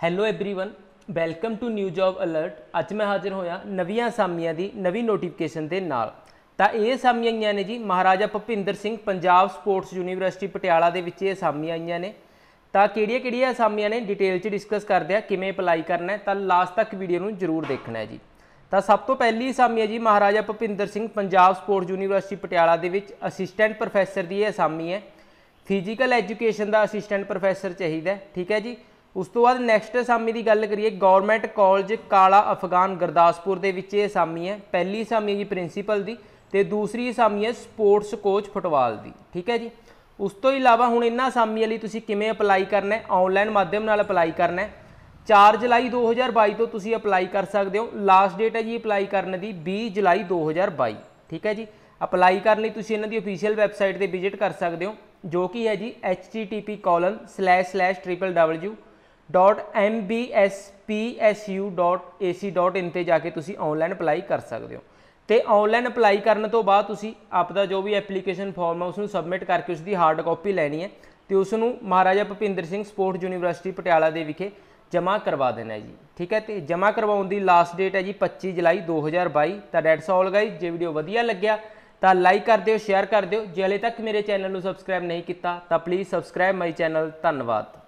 hello everyone welcome to new job alert ਅੱਜ ਮੈਂ ਹਾਜ਼ਰ ਹੋਇਆ ਨਵੀਆਂ ਅਸਾਮੀਆਂ ਦੀ ਨਵੀਂ ਨੋਟੀਫਿਕੇਸ਼ਨ ਦੇ ਨਾਲ ਤਾਂ ਇਹ ਅਸਾਮੀਆਂ ਆਈਆਂ ਨੇ ਜੀ ਮਹਾਰਾਜਾ ਭੁਪਿੰਦਰ ਸਿੰਘ ਪੰਜਾਬ ਸਪੋਰਟਸ ਯੂਨੀਵਰਸਿਟੀ ਪਟਿਆਲਾ ਦੇ ਵਿੱਚ ਇਹ ਅਸਾਮੀਆਂ ਆਈਆਂ ਨੇ ਤਾਂ ਕਿਹੜੀਆਂ ਕਿਹੜੀਆਂ ਅਸਾਮੀਆਂ ਨੇ ਡਿਟੇਲ 'ਚ ਡਿਸਕਸ ਕਰਦੇ ਆ ਕਿਵੇਂ ਅਪਲਾਈ ਕਰਨਾ ਹੈ ਤਾਂ ਲਾਸਟ ਤੱਕ ਵੀਡੀਓ ਨੂੰ ਜ਼ਰੂਰ ਦੇਖਣਾ ਹੈ ਜੀ ਤਾਂ ਸਭ ਤੋਂ ਪਹਿਲੀ ਅਸਾਮੀ ਹੈ ਜੀ ਮਹਾਰਾਜਾ ਭੁਪਿੰਦਰ ਸਿੰਘ ਪੰਜਾਬ ਸਪੋਰਟਸ ਯੂਨੀਵਰਸਿਟੀ ਪਟਿਆਲਾ ਦੇ ਵਿੱਚ ਅਸਿਸਟੈਂਟ ਪ੍ਰੋਫੈਸਰ ਦੀ ਇਹ ਅਸਾਮੀ ਹੈ ਫਿਜ਼ੀਕਲ ਐਜੂਕੇਸ਼ਨ ਦਾ ਅਸਿਸਟੈਂਟ ਪ੍ਰੋਫੈਸਰ ਚਾਹੀਦਾ ਹੈ, ਠੀਕ ਹੈ ਜੀ ਉਸ ਤੋਂ ਬਾਅਦ ਨੈਕਸਟ ਅਸਾਮੀ ਦੀ ਗੱਲ ਕਰੀਏ ਗਵਰਨਮੈਂਟ ਕਾਲਜ ਕਾਲਾ ਅਫਗਾਨ ਗੁਰਦਾਸਪੁਰ ਦੇ ਵਿੱਚ ਇਹ ਅਸਾਮੀ ਹੈ। ਪਹਿਲੀ ਅਸਾਮੀ ਹੈ ਜੀ ਪ੍ਰਿੰਸੀਪਲ ਦੀ ਤੇ ਦੂਸਰੀ ਅਸਾਮੀ ਹੈ ਸਪੋਰਟਸ ਕੋਚ ਫੁੱਟਬਾਲ ਦੀ। ਠੀਕ ਹੈ ਜੀ? ਉਸ ਤੋਂ ਇਲਾਵਾ ਹੁਣ ਇਹਨਾਂ ਅਸਾਮੀਆਂ ਲਈ ਤੁਸੀਂ ਕਿਵੇਂ ਅਪਲਾਈ ਕਰਨਾ ਹੈ? ਆਨਲਾਈਨ ਮਾਧਿਅਮ ਨਾਲ ਅਪਲਾਈ ਕਰਨਾ ਹੈ। 4 ਜੁਲਾਈ 2022 ਤੋਂ ਤੁਸੀਂ ਅਪਲਾਈ ਕਰ ਸਕਦੇ ਹੋ। ਲਾਸਟ ਡੇਟ ਹੈ ਜੀ ਅਪਲਾਈ ਕਰਨ ਦੀ 20 ਜੁਲਾਈ 2022 ਠੀਕ ਹੈ ਜੀ? ਅਪਲਾਈ ਕਰਨ ਲਈ ਤੁਸੀਂ ਇਹਨਾਂ ਦੀ ਅਫੀਸ਼ੀਅਲ ਵੈਬਸਾਈਟ ਤੇ ਵਿਜ਼ਿਟ ਕਰ ਸਕਦੇ ਹੋ, ਜੋ ਕਿ ਹੈ ਜੀ http://www .mbspsu.ac.in ਤੇ ਜਾ ਕੇ ਤੁਸੀਂ ਆਨਲਾਈਨ ਅਪਲਾਈ ਕਰ ਸਕਦੇ ਹੋ। ਤੇ ਆਨਲਾਈਨ ਅਪਲਾਈ ਕਰਨ ਤੋਂ ਬਾਅਦ ਤੁਸੀਂ ਆਪਦਾ ਜੋ ਵੀ ਐਪਲੀਕੇਸ਼ਨ ਫਾਰਮ ਹੈ ਉਸ ਨੂੰ ਸਬਮਿਟ ਕਰਕੇ ਉਸ ਦੀ ਹਾਰਡ ਕਾਪੀ ਲੈਣੀ ਹੈ ਤੇ ਉਸ ਨੂੰ ਮਹਾਰਾਜਾ ਭੁਪਿੰਦਰ ਸਿੰਘ ਸਪੋਰਟ ਯੂਨੀਵਰਸਿਟੀ ਪਟਿਆਲਾ ਦੇ ਵਿਖੇ ਜਮ੍ਹਾਂ ਕਰਵਾ ਦੇਣਾ ਜੀ। ਠੀਕ ਹੈ ਤੇ ਜਮ੍ਹਾਂ ਕਰਵਾਉਣ ਦੀ ਲਾਸਟ ਡੇਟ ਹੈ ਜੀ 25 ਜੁਲਾਈ 2022 ਤਾਂ ਡੈਟਸ ਆਲ ਗਾਈਜ਼ ਜੇ ਵੀਡੀਓ ਵਧੀਆ ਲੱਗਿਆ ਤਾਂ ਲਾਈਕ ਕਰ ਦਿਓ ਸ਼ੇਅਰ ਕਰ ਦਿਓ। ਜੇ ਹਲੇ ਤੱਕ ਮੇਰੇ ਚੈਨਲ ਨੂੰ ਸਬਸਕ੍ਰਾਈਬ ਨਹੀਂ ਕੀਤਾ ਤਾਂ ਪਲੀਜ਼ ਸਬਸਕ੍ਰਾਈਬ ਮਾਈ ਚੈਨਲ ਧੰਨਵਾਦ।